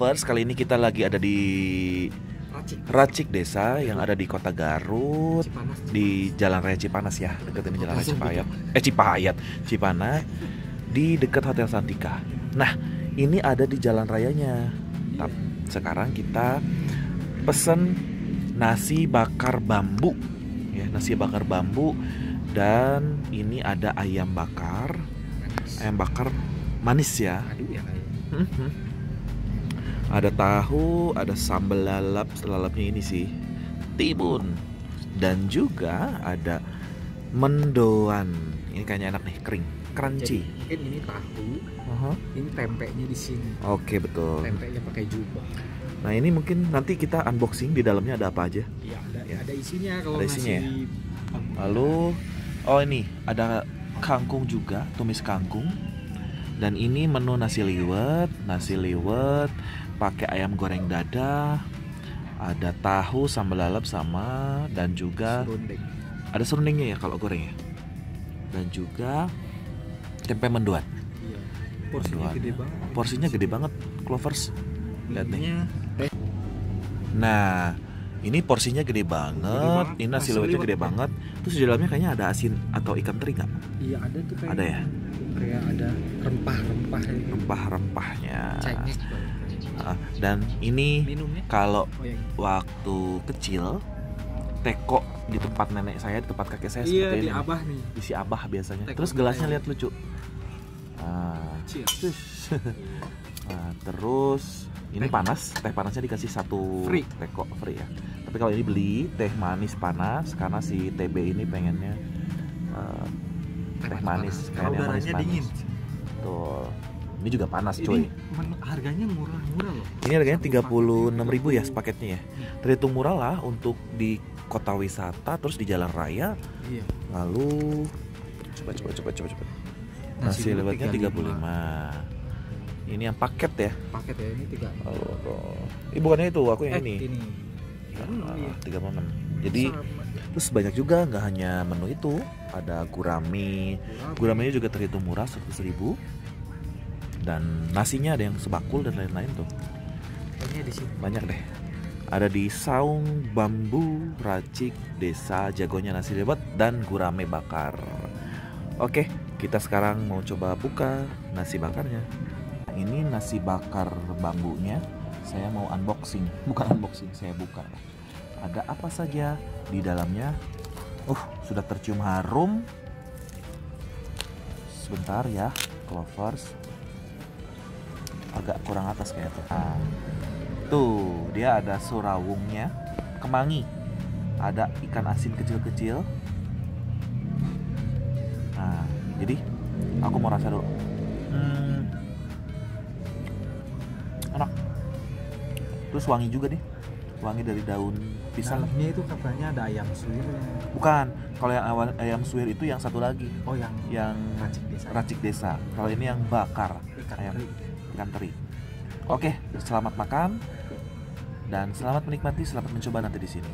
lovers, kali ini kita lagi ada di Racik. Racik Desa yang ada di Kota Garut Cipanas. di Jalan Raya Cipanas ya, dekat ini Jalan Raya Langsung Cipayat. Eh Cipayat, Cipanas di dekat Hotel Santika. Nah, ini ada di jalan rayanya. Tap- Sekarang kita pesen nasi bakar bambu. Ya, nasi bakar bambu dan ini ada ayam bakar. Ayam bakar manis ya. Aduh ya. Ada tahu, ada sambal lalap, lalapnya ini sih timun dan juga ada mendoan. Ini kayaknya enak nih, kering, crunchy. Jadi mungkin ini tahu, Aha. ini tempenya di sini. Oke betul. Tempenya pakai jubah. Nah ini mungkin nanti kita unboxing di dalamnya ada apa aja. Iya, ada Ya. ada isinya kalau Ada isinya ya? Lalu, oh ini ada kangkung juga, tumis kangkung. Dan ini menu nasi liwet, nasi liwet pakai ayam goreng dada, ada tahu sambal lalap sama dan juga serundeng. ada serundengnya ya kalau goreng ya. Dan juga tempe mendoan. Iya. Porsinya gede banget. Porsinya gede banget, clovers. Lihat nih. Nah, ini porsinya gede banget. banget. Ini nasi liwetnya liwet. gede banget. Terus di dalamnya kayaknya ada asin atau ikan teri nggak? Iya ada tuh kayak. Ada ya? Kayak ada rempah-rempah. Rempah-rempahnya. Ah, dan ini kalau Oh yang waktu kecil teko di tempat nenek saya, di tempat kakek saya Iya seperti di ini. abah nih. Isi abah biasanya. Teko Terus gelasnya lihat lucu. Ah, nah, terus ini Teh. panas, teh panasnya dikasih satu Free. teko free ya. Tapi kalau ini beli teh manis panas karena si TB ini pengennya eh, teh manis, Kalau kayaknya udaranya manis-manis. dingin. Tuh. Ini juga panas Ini cuy. men- harganya murah-murah loh. Ini harganya Satu 36.000 ya sepaketnya ya. Terhitung murah lah untuk di kota wisata terus di jalan raya. Iya. Lalu coba coba coba coba coba. Nasi dulu lewatnya 35. 35. Ini yang paket ya. Paket ya ini tiga. Oh. Ini bukannya itu, aku yang Eh, ini. ini. Iya. 36. Jadi Sama. terus banyak juga nggak hanya menu itu, ada gurami. Guraminya juga terhitung murah 100.000 dan nasinya ada yang sebakul dan lain-lain tuh. Kayaknya di sini. banyak deh ada di Saung Bambu Racik Desa Jagonya Nasi Lewat dan Gurame Bakar Oke kita sekarang mau coba buka nasi bakarnya. Ini nasi bakar bambunya. Saya mau unboxing. Bukan unboxing saya buka. Ada apa saja di dalamnya? Uh sudah tercium harum. Sebentar ya clovers. Agak kurang atas kayak tuh Nah, Tuh, dia ada surawungnya, kemangi. Ada ikan asin kecil-kecil. Nah, jadi aku mau rasa dulu. Hmm, enak. Terus wangi juga deh. Wangi dari daun pisang. Dalamnya itu katanya ada ayam suwirnya. Bukan, kalau yang awal ayam suwir itu yang satu lagi, Oh yang yang racik desa. racik desa. Kalau ini yang bakar Ikan ayam teri. ikan teri. Oke, selamat makan dan selamat menikmati, selamat mencoba nanti di sini.